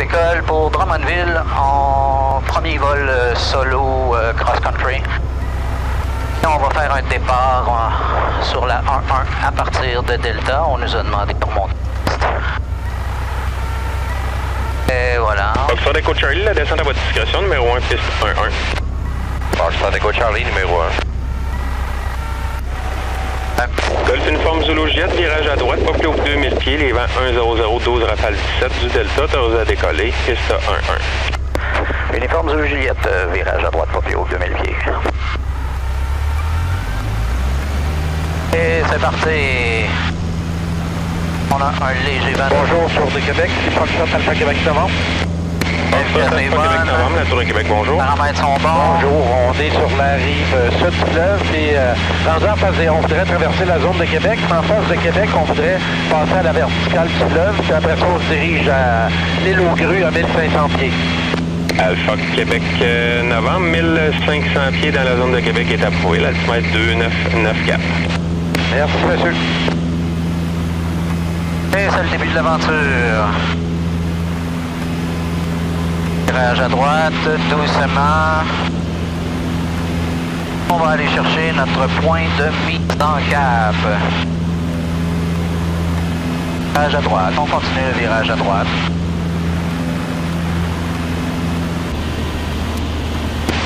École pour Drummondville en premier vol euh, solo euh, cross-country. On va faire un départ euh, sur la 1-1 à partir de Delta. On nous a demandé de remonter. Et voilà. Foxtrot Echo Charlie, la descente à votre discrétion, numéro 1, piste 1-1. Foxtrot Echo Charlie, numéro 1. Golf uniforme Zulu Jet, virage à droite, pas plus haut que 2000 pieds, les vents 100 12 Rafale 17 du Delta, autorisé à décoller, piste 1-1. Uniforme Zulu Juliette, euh, virage à droite, pas plus haut que 2000 pieds. Et c'est parti. On a un léger vent. Bonjour, sur de Québec, Foxtrot Alpha Québec novembre. Québec Québec, bonjour. Paramètres sont bons. Bonjour, on est sur la rive sud du fleuve et euh, rendu en face, on voudrait traverser la zone de Québec, mais en face de Québec, on voudrait passer à la verticale du fleuve, puis après ça, on se dirige à l'île aux grues à 1500 pieds. Alpha Québec euh, novembre, 1500 pieds dans la zone de Québec est approuvé, l'altimètre 2994. Merci, monsieur. Et c'est le début de l'aventure. Virage à droite, doucement. On va aller chercher notre point de mise en cap. Virage à droite, on continue le virage à droite.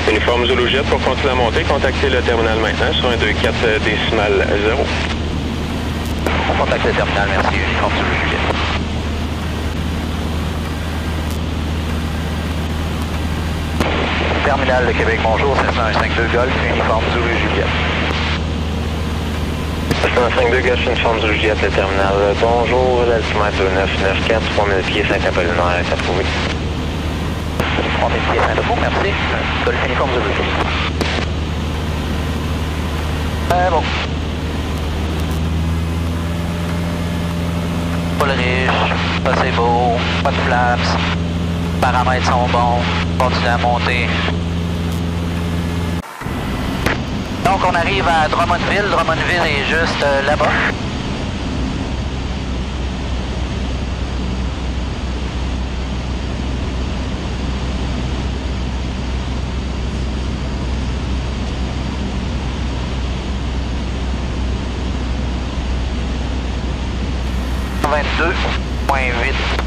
Uniforme Zulu Jet, pour continuer à monter, contactez le terminal maintenant sur un 24 décimal 0. On contacte le terminal, merci, uniforme le Juliette. Terminal de Québec, bonjour, 7152 Golf, uniforme Zulu Juliette. 152 Gauche, uniforme Zulu Jet, le terminal. Bonjour, l'altimètre 2994, 3000 pieds, Saint-Apollinaire, est approuvé. On est pied Saint-Lebeau, merci. Golf, uniforme Zulu Juliette. Très bon. Pas le riche, pas c'est beau, pas de flaps, paramètres sont bons, continue à monter. qu'on arrive à Drummondville. Drummondville est juste euh, là-bas. Point 8.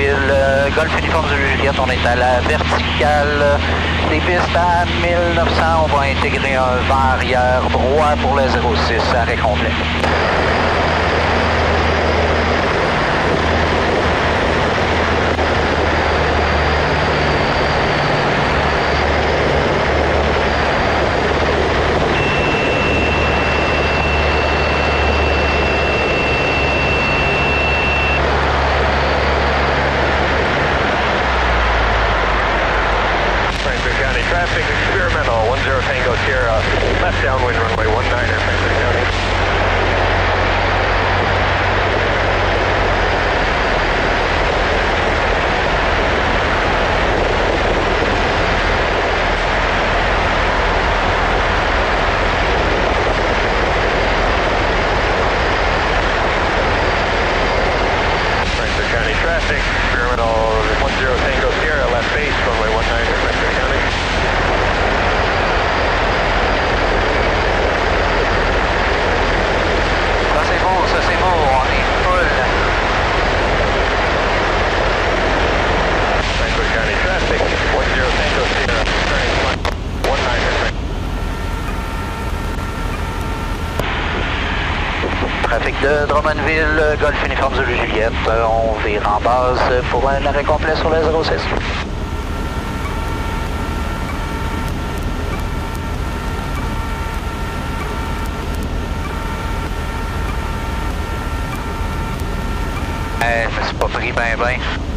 Drummondville, euh, Golf Uniforme de Juliette, on est à la verticale des pistes à 1900. On va intégrer un vent arrière droit pour le 06, arrêt complet. Franklin County traffic, experimental 10 Tango Sierra, left downwind runway 19er, Franklin County. Franklin County traffic, experimental 10 Tango Sierra, left base, runway 19er, Franklin County. Ça c'est beau, ça c'est beau, on est full. Franklin County traffic, 10 Tango Sierra, turning 19er, De Drummondville, Golf Uniforme de Juliette, euh, on vire en base pour un arrêt complet sur le 06. Eh, je me suis pas pris ben. Ben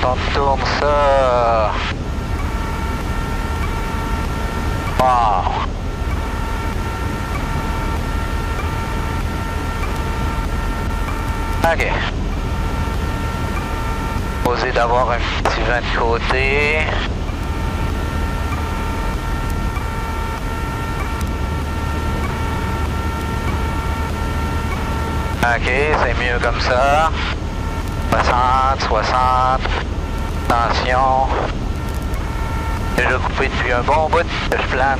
T'en tournes ça. Wow. Ok. Posé d'avoir un petit vent de côté. Ok, c'est mieux comme ça. 60, 60. Attention. Déjà coupé depuis un bon bout, je plane.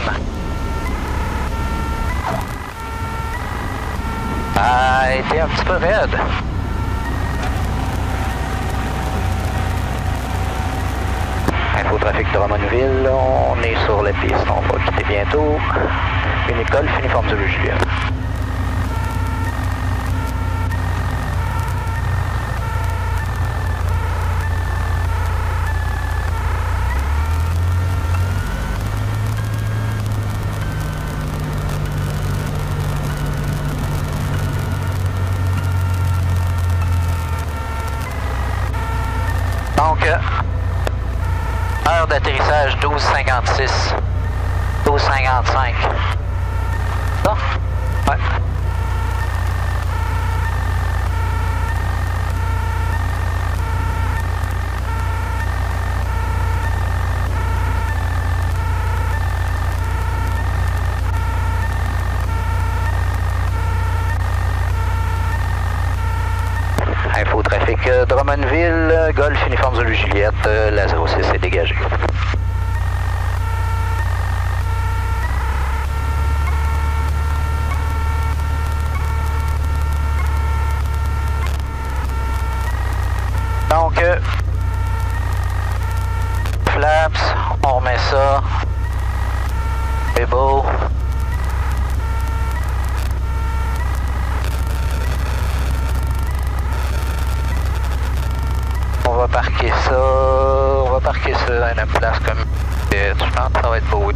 Ah, était un petit peu raide. Infotrafic de Drummondville, on est sur la piste, on va quitter bientôt. Une école, uniforme de Juliette. Heure d'atterrissage 12.56. 12.55. Ça? Ouais. Infotrafic euh, Drummondville, euh, Golf Uniforme de Juliette, euh, la 06 est dégagée. Donc, euh, flaps, on remet ça. C'est beau. On va parquer ça. On va parquer ça à une place comme. euh, Je pense que ça va être beau.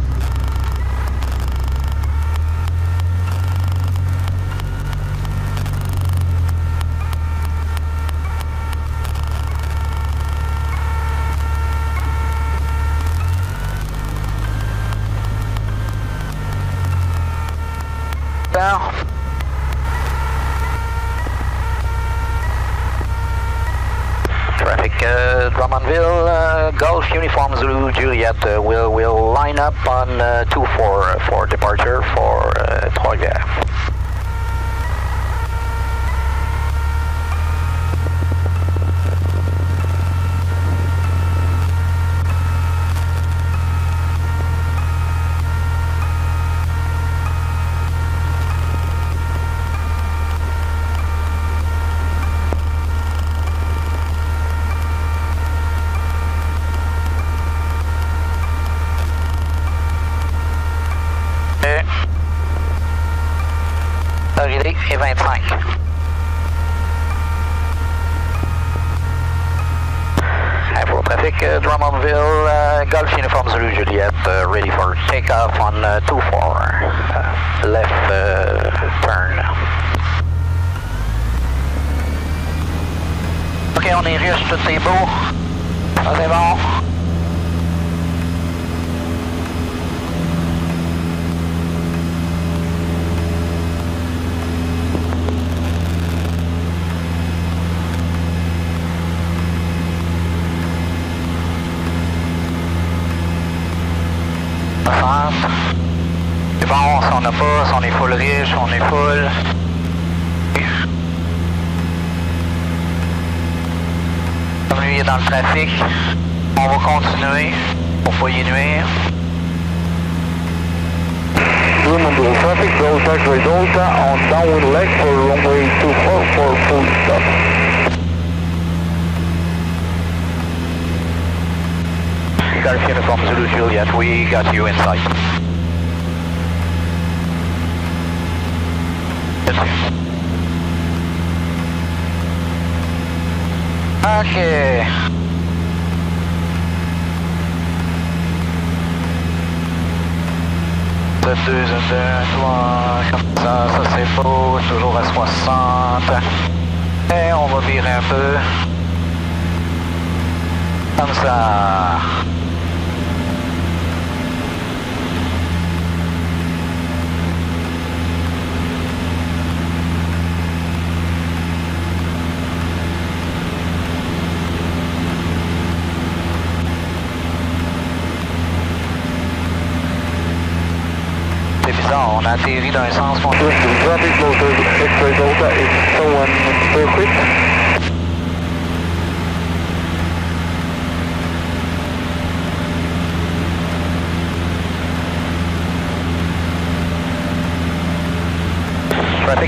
Drummondville, uh, Golf Uniform Zulu Juliet uh, will will line up on uh, 2-4 for departure for uh, on est full. Comme lui est dans le trafic, on va continuer pour pas y nuire. Drummondville traffic, Delta X-ray Delta on downwind leg for runway 24 for full stop. Zulu Juliet, we got you in sight. Ok. Ça, deux, deux, trois, comme ça, ça c'est beau, toujours à 60. Et on va virer un peu. Comme ça. C'est bizarre, on a atterri d'un sens Drummondville traffic,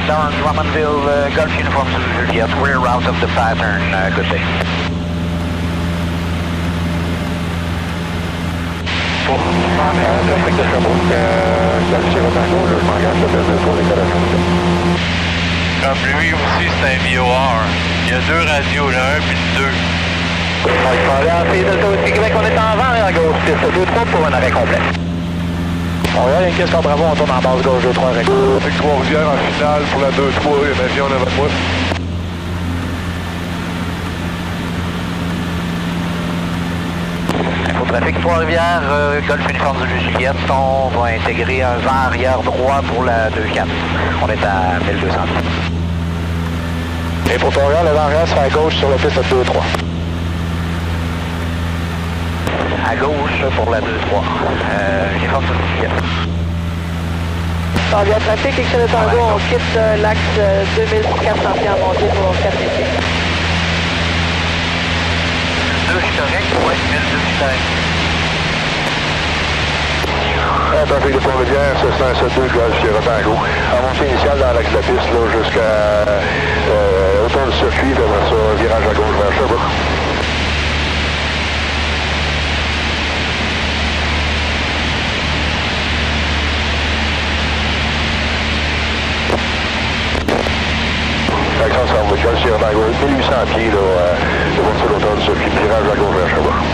down Drummondville, uh, Golf Uniform Juliet. We're out of the pattern. Uh, good day. De Sherbrooke, je m'engage pour les corrections. Comme lui aussi, c'est un VOR. Il y a deux radios, le 1 puis le 2. C'est Delta Whisky Québec, on est en vent à gauche, piste 2 3 pour un arrêt complet. Montréal, Yankee Star Bravo, on tourne en base gauche 2 3 recto. Avec Trois-Rivières en finale pour la 2-3, il y a un avion devant moi. Infotrafic Trois-Rivières, euh, Golf Uniforme Zulu Juliette, on va intégrer un vent arrière droit pour la 2-4. On est à 1200. Et pour Montréal, le vent arrière sera à gauche sur la piste 2 3. À gauche pour la 2-3. Euh, Uniforme Zulu Juliette. Par trafic, excellent tango, on quitte euh, l'axe euh, 2400 pieds en montée pour 4 métiers. 2 je suis correct, ouais, 1200 je suis correct. Un trafic de Trois-Rivières, c'est un 7-2 Golf Sierra Tango. Avancée initiale dans l'axe de la piste, là, jusqu'à euh, hauteur du circuit, après ça, virage à gauche vers Sherbrooke. Action sur le Golf Sierra Tango, 1800 pieds, là, euh, devant sur l'auteur du circuit, virage à gauche vers Sherbrooke.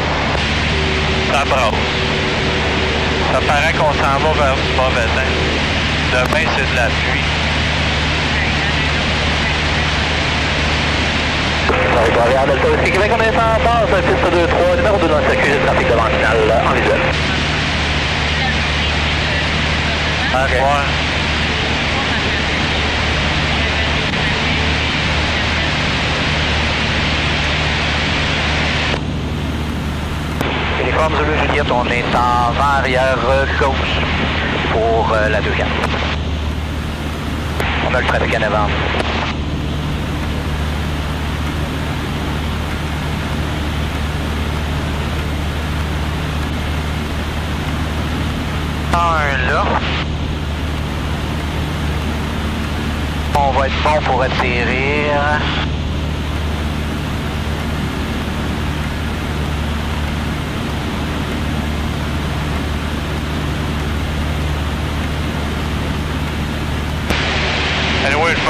Ça brasse. Ça paraît qu'on s'en va vers mauvais temps. Demain, c'est de la pluie. Delta Québec, on est en base, piste 2-3, numéro 2 dans le circuit de trafic devant finale en visuel. Ok. Ouais. Uniforme Zulu Juliette, on est en vent arrière gauche pour euh, la 2 On a le trafic en avant. Un là. On va être bon pour atterrir.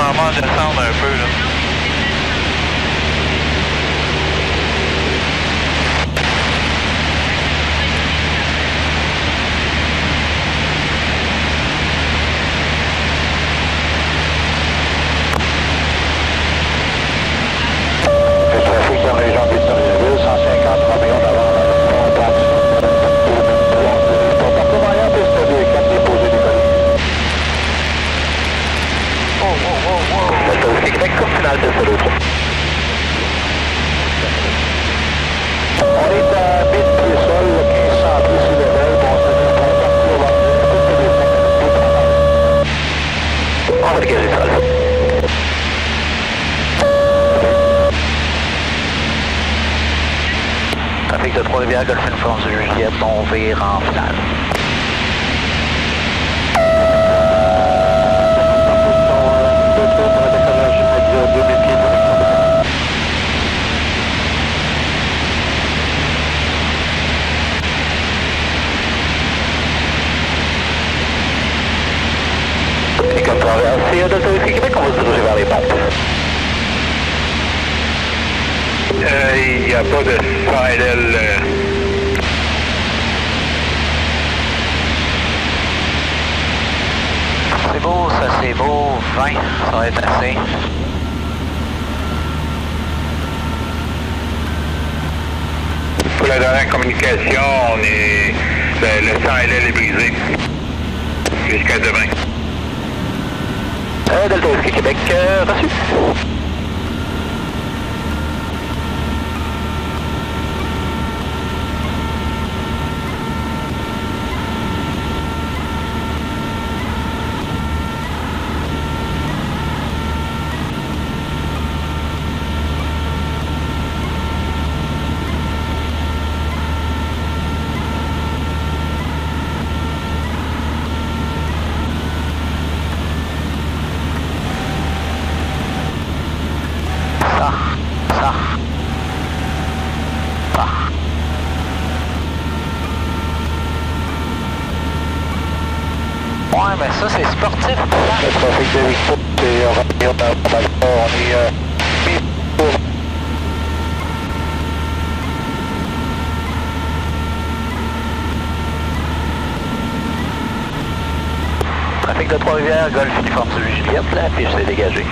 Anyway, je m'en vais en descendre On là. Trafic de Trois-Rivières, Golf Uniforme Zulu Juliette, on vire en finale. Traversé à Delta Whiskey Québec, on va se diriger vers les pompes. Il n'y a pas de SILL. euh, C'est beau, ça c'est beau. 20, ça va être assez. Pour la dernière communication, on est, le, le SILL est brisé. Jusqu'à demain. Delta Whiskey Québec, euh, reçu. Ça, ça, ça. Ouais, mais ça c'est sportif. Le trafic de Victor, c'est on est euh, pour Trafic de Trois-Rivières, Golf Uniforme Zulu Juliette, la piste est dégagée.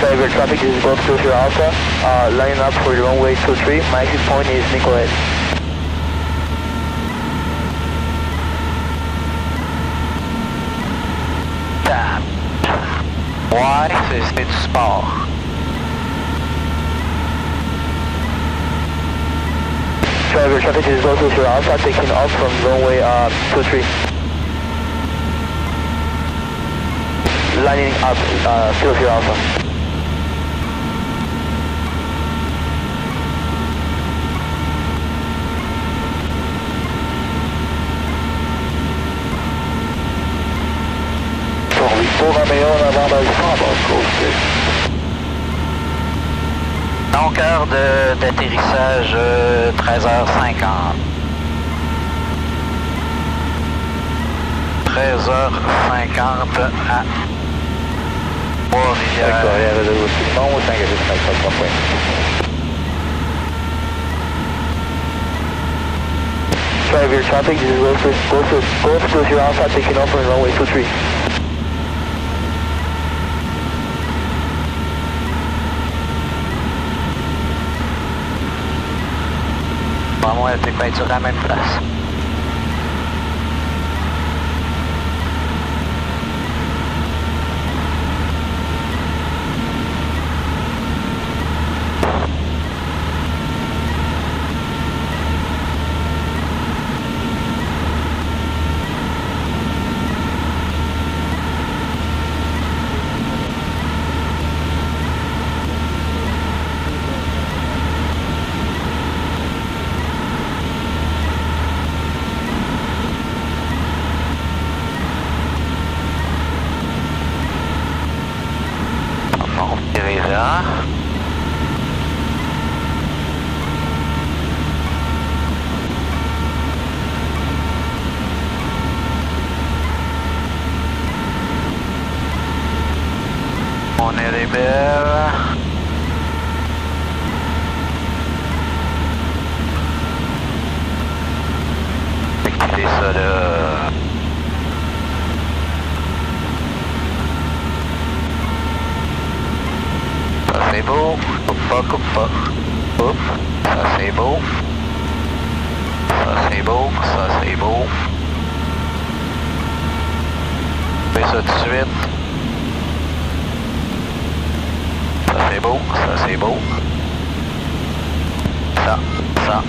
Driver traffic is Golf Cruiser Alpha, uh, line up for runway 23, my exit point is Nicolette. C'est c'est du sport. Driver traffic is Golf Cruiser Alpha, taking off from runway uh, 23. Lining up uh, Cruiser Alpha. Donc, heure d'atterrissage euh, 13h50. 13h50 à Trois-Rivières. Victoria Réseau Simon, 5 à 5 Driver traffic, this is Golf, Golf, Golf Cruiser Alpha taking off on runway 23. Vraiment, elle peut pas être sur la même place. belle. Écoutez ça là. Ça c'est beau. Coupe pas, coupe pas. Oups. Ça c'est beau. Ça c'est beau. Ça c'est beau. Fais ça tout de suite. Ça c'est beau. Ça c'est beau. Ça, ça.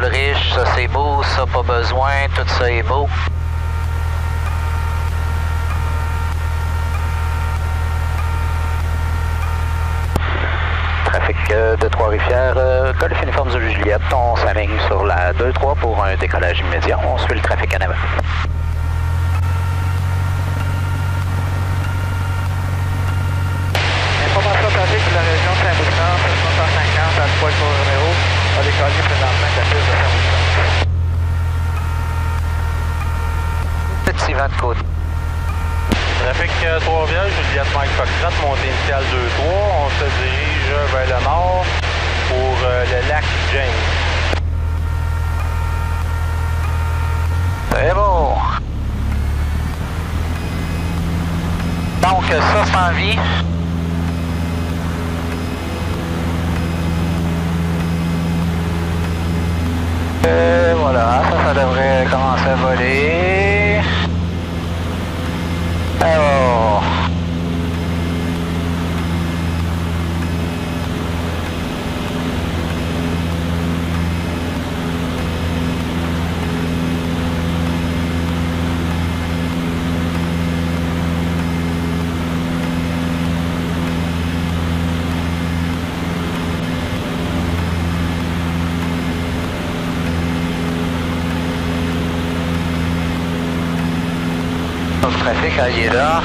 Ulrich, ça c'est beau, ça pas besoin, tout ça est beau. Trafic euh, de Trois-Rivières, euh, Golf Uniforme de Juliette, on s'aligne sur la 2-3 pour un décollage immédiat. On suit le trafic en avant. Information trafic de la région Saint-Bruxin, 750 à 3 numéro, a décollé présentement de la de Saint-Bruxin. Petit vent de côté. Trafic euh, Trois-Rivières, Juliette Mike Foxtrot, montée initiale 2-3. On se dirige vers le nord pour euh, le lac James. C'est beau. Donc, ça s'en vit. Et voilà, ça, ça devrait commencer à voler. Oh. Là.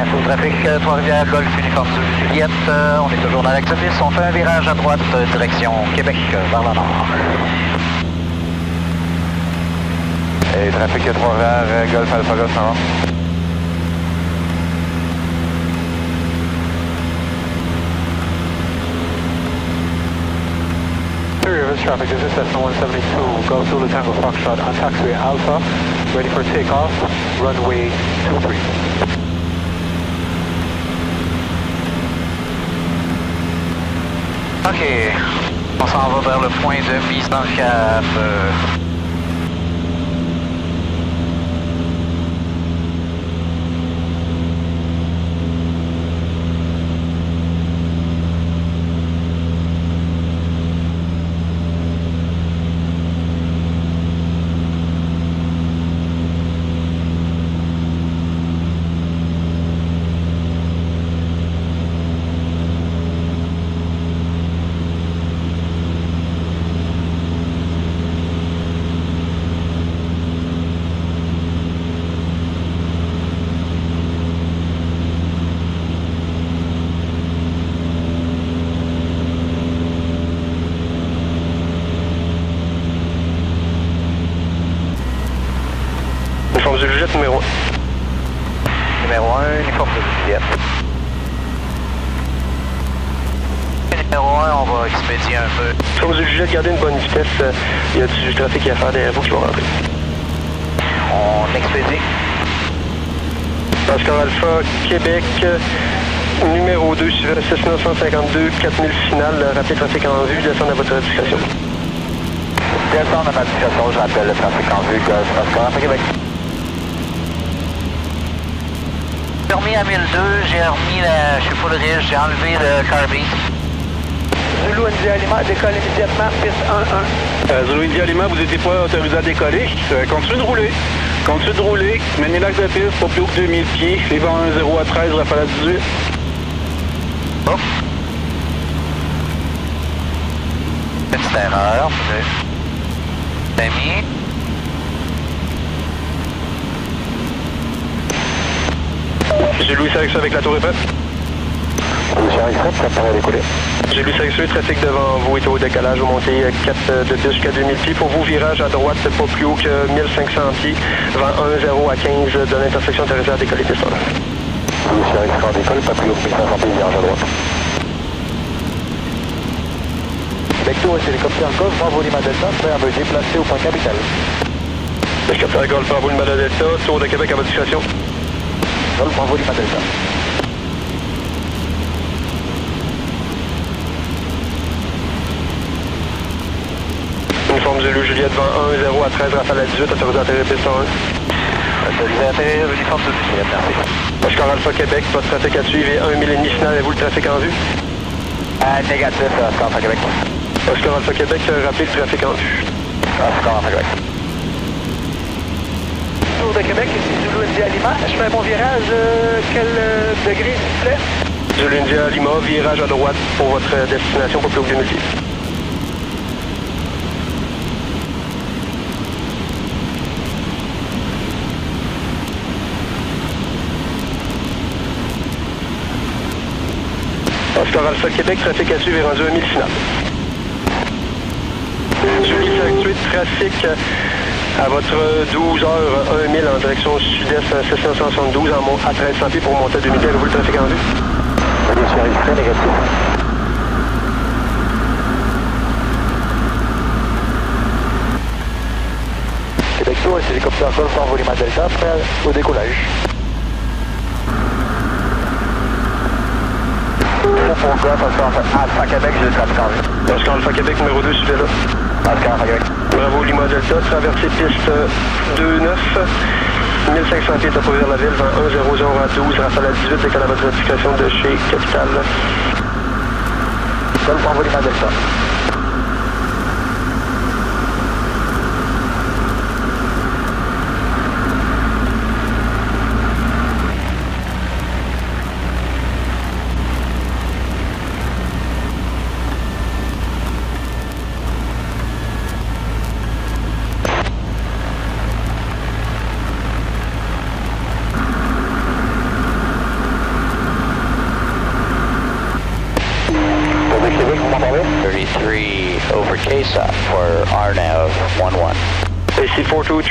Info trafic euh, Trois-Rivières, Golf, Uniforme Juliette. Euh, on est toujours dans l'axe. On fait un virage à droite, euh, direction Québec, vers le nord. Et trafic Trois-Rivières, euh, Golf Alpha Golf, River's traffic, this is Cessna 172, Golf Zulu Tango Foxtrot on taxiway Alpha, ready for takeoff, runway 23. OK. On s'en va vers le point de mise le cap. Euh. Uniforme de Juliette numéro 1. Numéro 1, uniforme de Juliette. Numéro 1, on va expédier un peu. Uniforme de Juliette, gardez une bonne vitesse. euh, Il y a du trafic à faire derrière vous qui va rentrer? On expédie. Oscar Alpha, Québec, euh, numéro 2, suivant 6952, 4000 final, euh, rapide trafic en vue, descendre à votre discrétion. Descendre à ma discrétion, j'appelle le trafic en vue, Oscar Alpha Québec. Remis à 1002, j'ai remis la, je suis full riche, j'ai enlevé le carbine. Zulu India Lima décolle immédiatement, piste 1-1. Euh, Zulu India Lima, vous n'étiez pas autorisé à décoller. Euh, continuez de rouler. Continue de rouler, menez l'axe de piste, pas plus haut que 2000 pieds, les vents 1 0 à 13, rafale à 18. Hop. Petite erreur. C'est mis. J'ai Louis Sélection avec la tour Eiffel. Position extraite, ça paraît décoller. J'ai Louis trafic devant vous est au décalage, vous montez 4 de piste jusqu'à 2000 pieds. Pour vous, virage à droite, pas plus haut que 1500 pieds, vent 1 0 à 15 de l'intersection terrestre à décoller piste 1. Position extraite, décolle, pas plus haut que 1500 pieds, virage à droite. Vecto, hélicoptère Golf, Bravo Lima Delta, prêt à me déplacer au point capital. Capitaine Golf, Bravo, le Delta, tour de Québec à votre discrétion. Golf, Bravo Lima Delta. Uniforme Zulu, Juliette, vent 1 0 à 13, rafale à 18, autorisé à atterrir piste 1. Autorisé à atterrir, uniforme de Juliette, merci. Oscar Alpha Québec, pas de trafic à suivre et 1 000 et demi final, avez-vous le trafic en vue? Euh, négatif, Oscar Alpha Québec. Oscar Alpha Québec, rappelez le trafic en vue. Oscar Alpha Québec. De Québec, ici Zulu India Lima. Je fais mon virage, euh, quel euh, degré s'il vous plaît? Zulu India Lima, virage à droite pour votre destination, haut que 2000 pieds. Oscar Alpha Québec, trafic à suivre est rendu à 1000 final. Julie Circuit, trafic à votre 12 h 1000 en direction sud-est à 772 en mont- à 1300 pieds pour monter à 2000 pieds. Avez-vous le trafic en vue? Position extraite, négatif. Québec Tour, hélicoptère Golf, Bravo Lima Delta, prêt au décollage. Pour Golf, Alpha Québec, j'ai le trafic en vue. Alpha Québec, numéro 2, suivez Québec. Bravo Lima Delta, traversée piste 2-9. 1500 pieds top vers la ville, vent 1 0 0 à 12, rafale à 18, décale à votre notification de chez Capital. Golf, Bravo Lima Delta.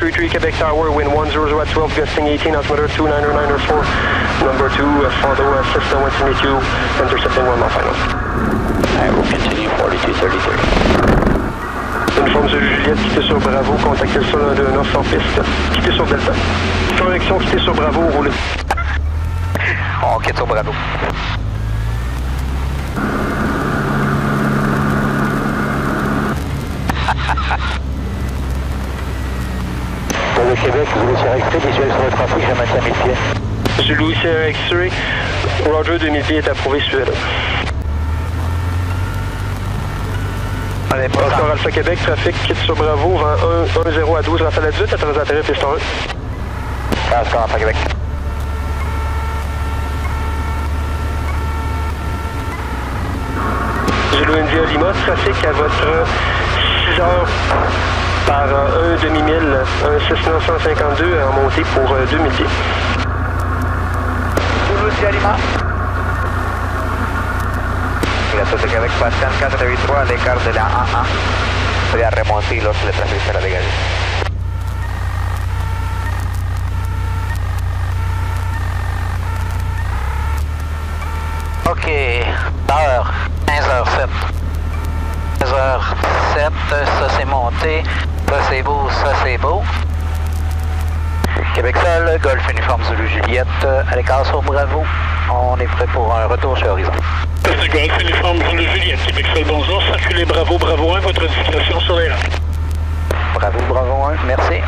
33 Quebec Tower, wind 100 at 12, gusting 18, altimeter 29904, number 2, follow Cessna 172, intercepting one mile final. I will continue Une de Juliette, quittez sur Bravo, contactez le sol 129 en piste, quittez sur Delta. Correction, quittez sur Bravo, roulez. On sur Bravo. Québec, tirer extrait, visuel sur le trafic, je maintiens 1000 pieds. Zulu Sierra X-Ray, Roger 2000 pieds est approuvé, suivez-le. Oscar Alpha Québec, trafic, quitte sur Bravo, vent 1 0 à 12, rafale à 18, attendez à atterrir, piste 1. Oscar Alpha Québec. Zulu India Lima, trafic à votre 6 heures par euh, un demi-mille, un 6952 en montée pour euh, 2000 pieds. Zulu India Lima. Mira, de Québec, Pascal 483 à l'écart de la A1. Voy a remonter lorsque le trafic sera dégagé. Ok, heure, 15h07. 15h07, ça c'est monté, ça c'est beau, ça c'est beau. Québec Sol, Golf Uniforme Zulu Juliette, à l'écart sur Bravo. On est prêt pour un retour sur Horizon. Golf, uniforme Zulu Juliette, Québec Sol, bonjour. Circulez Bravo, Bravo 1, votre discrétion sur les rangs. Bravo, Bravo 1, merci.